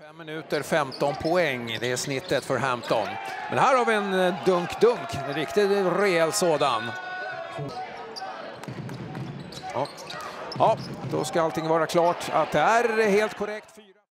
5 minuter 15 poäng, det är snittet för Hampton. Men här har vi en eh, dunk-dunk, en riktigt rejäl sådan. Ja. ja, då ska allting vara klart att det är helt korrekt.